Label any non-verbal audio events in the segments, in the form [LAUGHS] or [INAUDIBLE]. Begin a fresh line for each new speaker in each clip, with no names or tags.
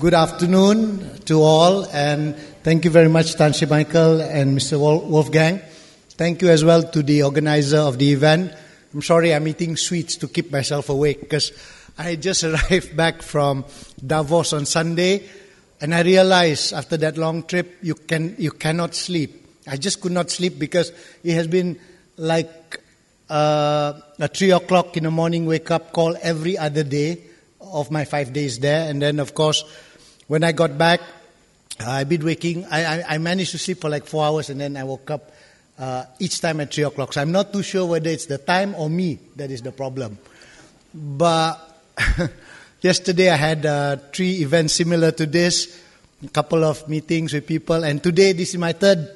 Good afternoon to all, and thank you very much, Tan Michael and Mr. Wolfgang. Thank you as well to the organizer of the event. I'm sorry I'm eating sweets to keep myself awake because I just [LAUGHS] arrived back from Davos on Sunday, and I realized after that long trip you can you cannot sleep. I just could not sleep because it has been like uh, a three o'clock in the morning wake up call every other day of my five days there, and then of course when I got back, I've been waking. I, I, I managed to sleep for like four hours, and then I woke up uh, each time at three o'clock. So I'm not too sure whether it's the time or me that is the problem. But [LAUGHS] yesterday I had uh, three events similar to this, a couple of meetings with people, and today this is my third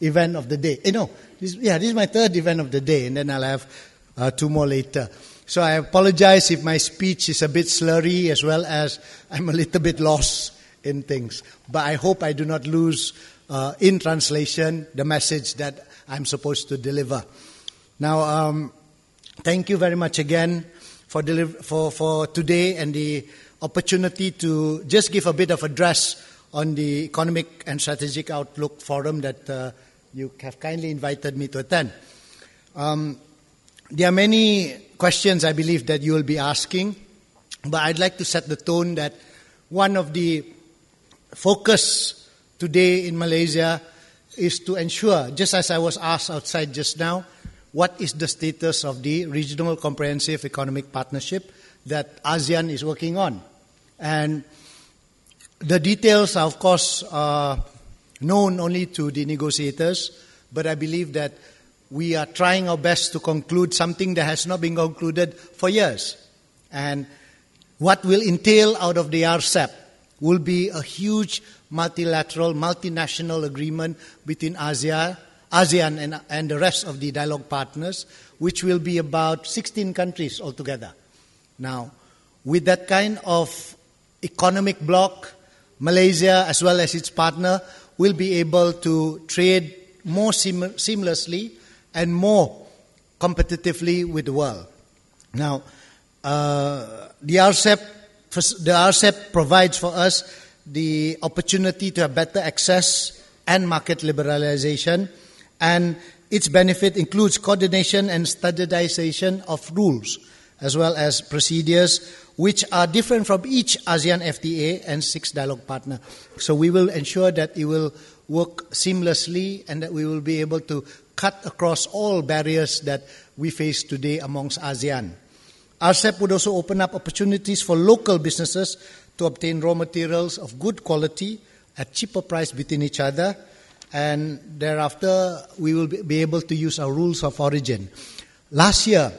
event of the day. You eh, know, this, yeah, this is my third event of the day, and then I'll have uh, two more later. So I apologize if my speech is a bit slurry as well as I'm a little bit lost in things. But I hope I do not lose uh, in translation the message that I'm supposed to deliver. Now, um, thank you very much again for, deliver, for, for today and the opportunity to just give a bit of address on the Economic and Strategic Outlook Forum that uh, you have kindly invited me to attend. Um, there are many questions I believe that you will be asking, but I'd like to set the tone that one of the focus today in Malaysia is to ensure, just as I was asked outside just now, what is the status of the regional comprehensive economic partnership that ASEAN is working on. And the details are, of course, uh, known only to the negotiators, but I believe that we are trying our best to conclude something that has not been concluded for years. And what will entail out of the RCEP will be a huge multilateral, multinational agreement between ASEAN, ASEAN and, and the rest of the dialogue partners, which will be about 16 countries altogether. Now, with that kind of economic bloc, Malaysia, as well as its partner, will be able to trade more seam- seamlessly and more competitively with the world. Now, uh, the RCEP, the RCEP provides for us the opportunity to have better access and market liberalization, and its benefit includes coordination and standardization of rules, as well as procedures which are different from each ASEAN FTA and six dialogue partner. So we will ensure that it will work seamlessly and that we will be able to cut across all barriers that we face today amongst ASEAN. RCEP would also open up opportunities for local businesses to obtain raw materials of good quality at cheaper price between each other, and thereafter we will be able to use our rules of origin. Last year,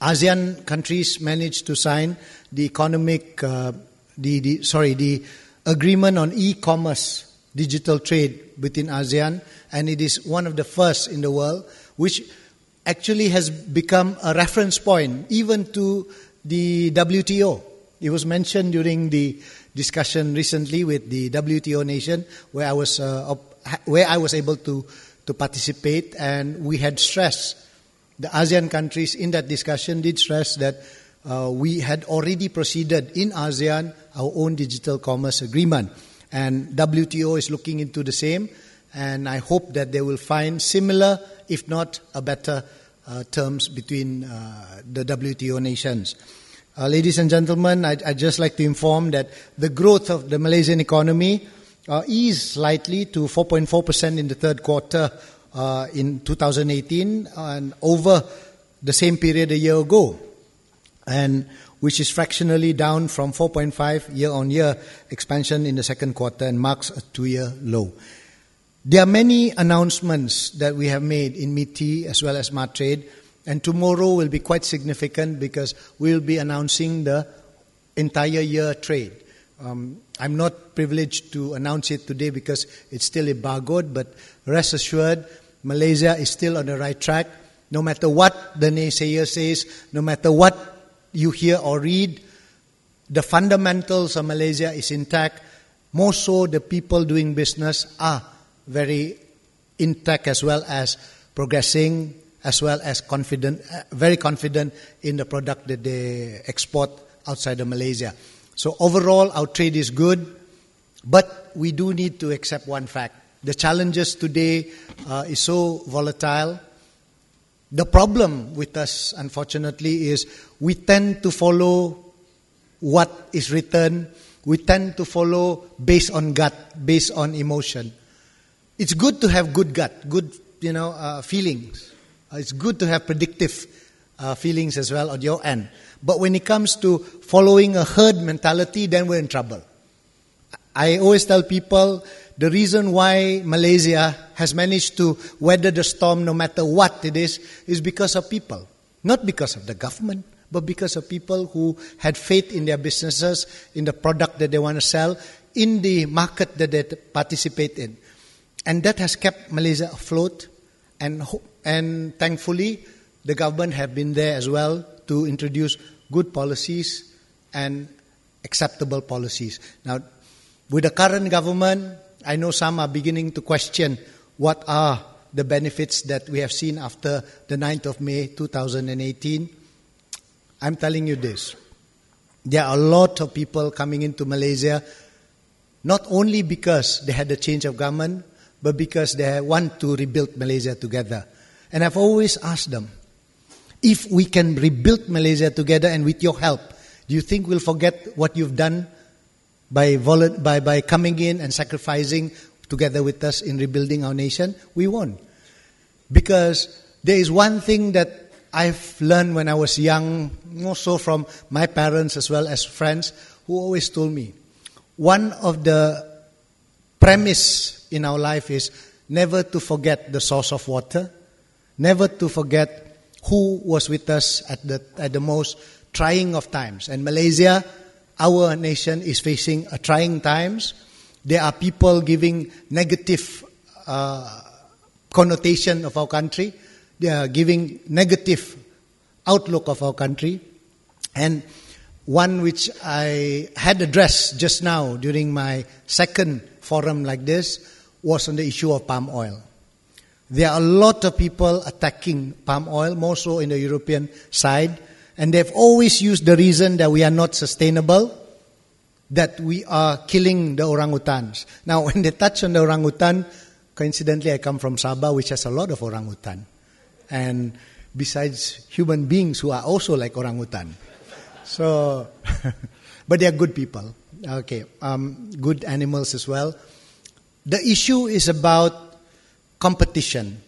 ASEAN countries managed to sign the economic, uh, the, the, sorry, the agreement on e-commerce digital trade between ASEAN, and it is one of the first in the world, which actually has become a reference point even to the WTO. It was mentioned during the discussion recently with the WTO nation, where I was uh, where I was able to to participate, and we had stressed the ASEAN countries in that discussion did stress that uh, we had already proceeded in ASEAN our own digital commerce agreement. And WTO is looking into the same, and I hope that they will find similar, if not a better, uh, terms between uh, the WTO nations. Uh, ladies and gentlemen, I'd, I'd, just like to inform that the growth of the Malaysian economy uh, eased slightly to 4.4% in the third quarter uh, in 2018 and over the same period a year ago. And which is fractionally down from 4.5 year on year expansion in the second quarter and marks a two year low. There are many announcements that we have made in MITI as well as MATRADE, and tomorrow will be quite significant because we'll be announcing the entire year trade. Um, I'm not privileged to announce it today because it's still embargoed, but rest assured, Malaysia is still on the right track. No matter what the naysayer says, no matter what you hear or read, the fundamentals of Malaysia is intact. More so, the people doing business are very intact as well as progressing, as well as confident, uh, very confident in the product that they export outside of Malaysia. So overall, our trade is good, but we do need to accept one fact. The challenges today uh, is so volatile. The problem with us, unfortunately, is we tend to follow what is written. We tend to follow based on gut, based on emotion. It's good to have good gut, good you know uh, feelings. Uh, it's good to have predictive uh, feelings as well on your end. But when it comes to following a herd mentality, then we're in trouble. I always tell people the reason why Malaysia has managed to weather the storm no matter what it is, is because of people. Not because of the government, but because of people who had faith in their businesses, in the product that they want to sell, in the market that they participate in. And that has kept Malaysia afloat. And, and thankfully, the government have been there as well to introduce good policies and acceptable policies. Now, with the current government, I know some are beginning to question what are the benefits that we have seen after the 9th of May 2018. I'm telling you this. There are a lot of people coming into Malaysia, not only because they had a change of government, but because they want to rebuild Malaysia together. And I've always asked them, if we can rebuild Malaysia together and with your help, do you think we'll forget what you've done by, volu- by, by coming in and sacrificing together with us in rebuilding our nation? We won't. Because there is one thing that I've learned when I was young, also from my parents as well as friends, who always told me one of the premise in our life is never to forget the source of water, never to forget who was with us at the, at the most trying of times. And Malaysia our nation is facing a trying times. There are people giving negative uh, connotation of our country. They are giving negative outlook of our country. And one which I had addressed just now during my second forum like this was on the issue of palm oil. There are a lot of people attacking palm oil, more so in the European side. And they've always used the reason that we are not sustainable, that we are killing the orangutans. Now, [LAUGHS] when they touch on the orangutan, coincidentally, I come from Sabah, which has a lot of orangutan. And besides human beings who are also like orangutan. So, [LAUGHS] but they are good people. Okay, um, good animals as well. The issue is about competition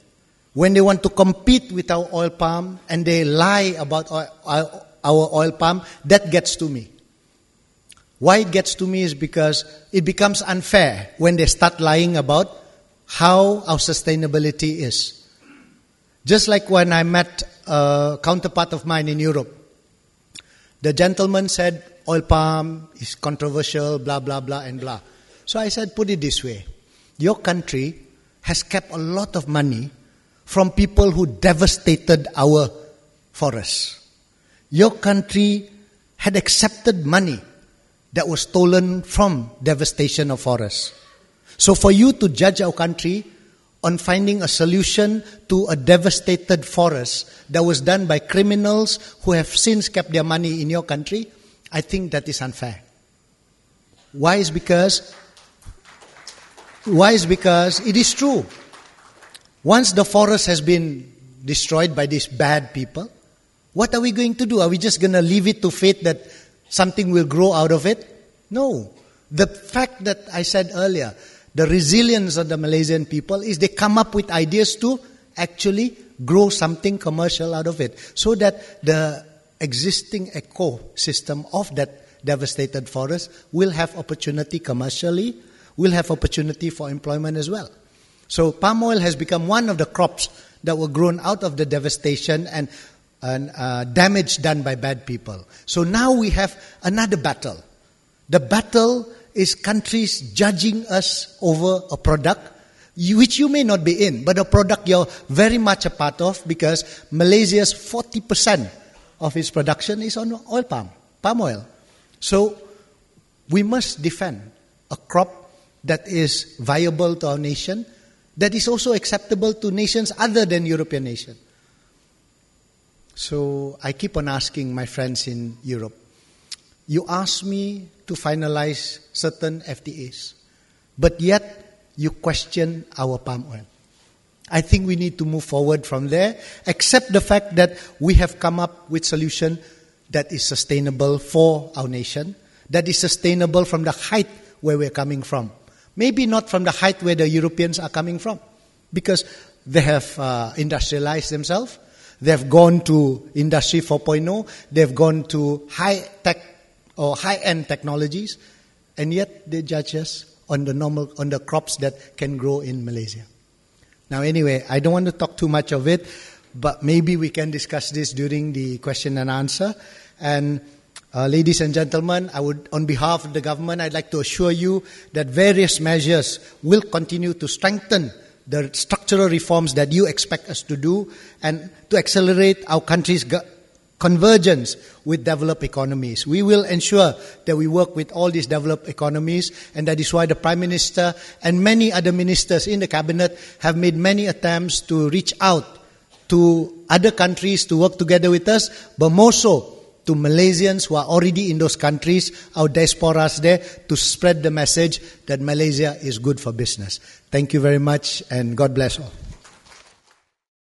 when they want to compete with our oil palm and they lie about our oil palm, that gets to me. Why it gets to me is because it becomes unfair when they start lying about how our sustainability is. Just like when I met a counterpart of mine in Europe, the gentleman said oil palm is controversial, blah, blah, blah, and blah. So I said, put it this way your country has kept a lot of money from people who devastated our forests. Your country had accepted money that was stolen from devastation of forests. So for you to judge our country on finding a solution to a devastated forest that was done by criminals who have since kept their money in your country, I think that is unfair. Why is because why is because it is true once the forest has been destroyed by these bad people, what are we going to do? Are we just going to leave it to fate that something will grow out of it? No. The fact that I said earlier, the resilience of the Malaysian people is they come up with ideas to actually grow something commercial out of it so that the existing ecosystem of that devastated forest will have opportunity commercially, will have opportunity for employment as well. So palm oil has become one of the crops that were grown out of the devastation and, and uh, damage done by bad people. So now we have another battle. The battle is countries judging us over a product which you may not be in, but a product you're very much a part of because Malaysia's 40% of its production is on oil palm, palm oil. So we must defend a crop that is viable to our nation that is also acceptable to nations other than European nations. So I keep on asking my friends in Europe, you ask me to finalize certain FTAs, but yet you question our palm oil. I think we need to move forward from there, accept the fact that we have come up with solution that is sustainable for our nation, that is sustainable from the height where we're coming from. Maybe not from the height where the Europeans are coming from, because they have uh, industrialized themselves. They have gone to Industry 4.0. They've gone to high tech or high end technologies, and yet they judge us on the normal on the crops that can grow in Malaysia. Now, anyway, I don't want to talk too much of it, but maybe we can discuss this during the question and answer. And uh, ladies and gentlemen, I would, on behalf of the government, I'd like to assure you that various measures will continue to strengthen the structural reforms that you expect us to do and to accelerate our country's convergence with developed economies. We will ensure that we work with all these developed economies, and that is why the Prime Minister and many other ministers in the cabinet have made many attempts to reach out to other countries to work together with us, but more so to Malaysians who are already in those countries, our diasporas there, to spread the message that Malaysia is good for business. Thank you very much, and God bless all.